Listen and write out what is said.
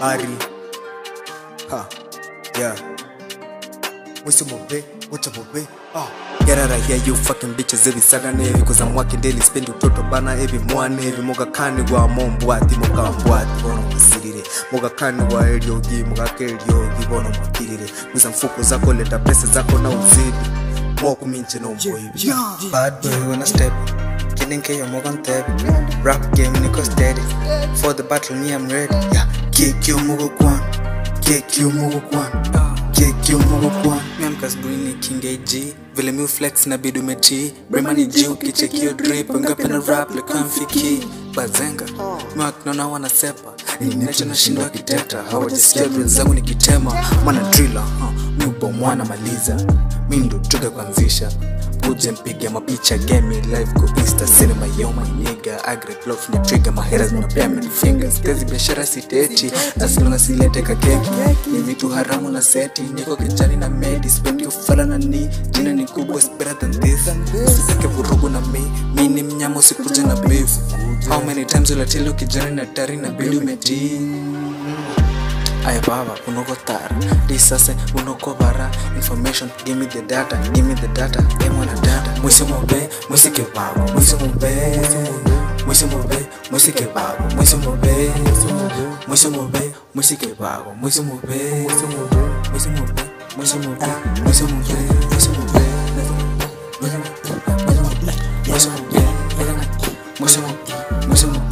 Ari. Ha. Yeah. Mwisi mobe, wacha mobe. Ah. Get out of here, you fucking bitches every sagane heavy Cause I'm working daily, spend utoto bana every mwane every Moga kani wa mombwati, moga mbwati, bono masirire Moga kani wa eliogi, moga keliogi, bono mwakirire Mwiza mfuko zako, leta pesa zako na uzidi. Moku minche no boy Bad boy wanna step? Kinenke K, moga ntep Rap game, niko steady. For the battle, me, I'm ready. Yeah, Keki kwan. Keki you, mugo kwan. Kick you, mugo kwan. Memkas Brini, King AG Vile mi flex na bidu mechi. Brema ni G, ukichekio drip. Ngape na rap, mfiki Bazenga, mak naona wanasepa Ninecha na shindo akiteta Hawajasikia drill zangu nikitema Mwana driller, uh, mi ubomwana maliza Mi ndo tuga kuanzisha. Uje mpiga mapicha game live ku insta cinema yo my nigga. Agri love ni trigger my haters na pia many fingers. Kazi biashara siteti asilo na silete ka keki. Ni vitu haramu na seti niko kichani na medi. Spendi ufala na ni jina ni kubwa better than this. Usitake vurugu na mi mi ni mnyama usikuja na beef. How many times ulatili ukijani na tari na bili umetii I baba unogotara risase unokobara information give me the data give me the data emona data mwise mobe mwise kebabo mwise mobe mwise mobe mwise kebabo mwise mobe mwise mobe mwise kebabo mwise mobe mwise mobe mwise mobe mwise mobe mwise mobe mwise mobe mwise mobe mwise mobe